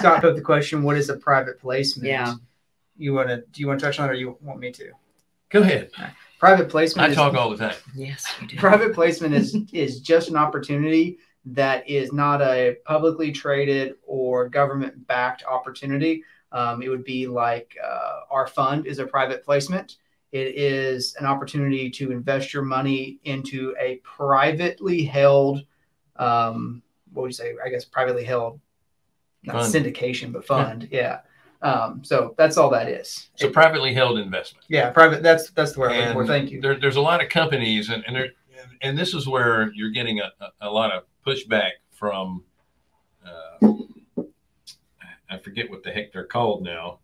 Scott put the question, "What is a private placement?" Yeah. You want to? Do you want to touch on it, or you want me to? Go ahead. Private placement. I is, talk all the time. Yes, you do. private placement is is just an opportunity that is not a publicly traded or government backed opportunity. Um, it would be like uh, our fund is a private placement. It is an opportunity to invest your money into a privately held, um, what would you say? I guess privately held, not Fund. syndication, but fund. Yeah. Um, so that's all that is. It's a privately held investment. yeah, private. That's that's the word for. Thank you. There, there's a lot of companies, and and, there, and this is where you're getting a, a, lot of pushback from. Uh, I forget what the heck they're called now,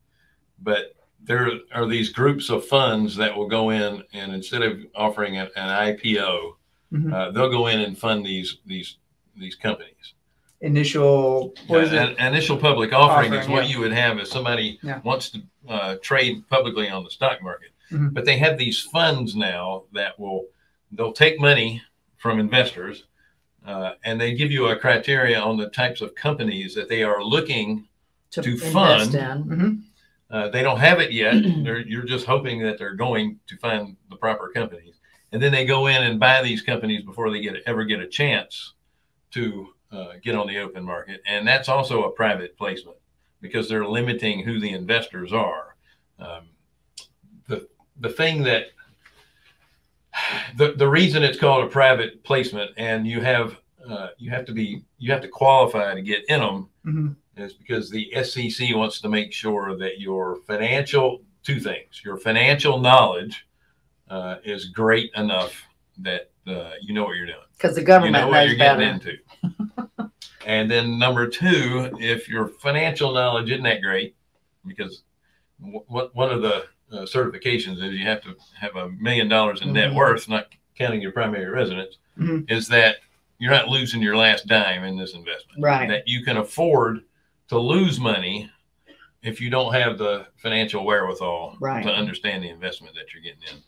but there are these groups of funds that will go in and instead of offering an, an IPO, Mhm. uh, they'll go in and fund these these these companies. Initial. What is Yeah, it? An initial public offering, is what yeah. you would have if somebody Yeah. wants to uh, trade publicly on the stock market. Mhm. But they have these funds now that will they'll take money from investors uh, and they give you a criteria on the types of companies that they are looking. to invest fund. in. Mhm. Uh, they don't have it yet. they're, you're just hoping that they're going to find the proper companies, and then they go in and buy these companies before they get ever get a chance to uh, get on the open market, and that's also a private placement because they're limiting who the investors are. Um, the the thing that the the reason it's called a private placement, and you have uh, you have to be you have to qualify to get in them Mhm. is because the SEC wants to make sure that your financial two things your financial knowledge uh, is great enough that uh, you know what you're doing Because the you government know what knows you're better. getting into and then number two if your financial knowledge isn't that great because what one of the uh, certifications is you have to have a million dollars in net Mhm. worth not counting your primary residence Mhm. is that you're not losing your last dime in this investment Right. that you can afford to lose money if you don't have the financial wherewithal Right. to understand the investment that you're getting in.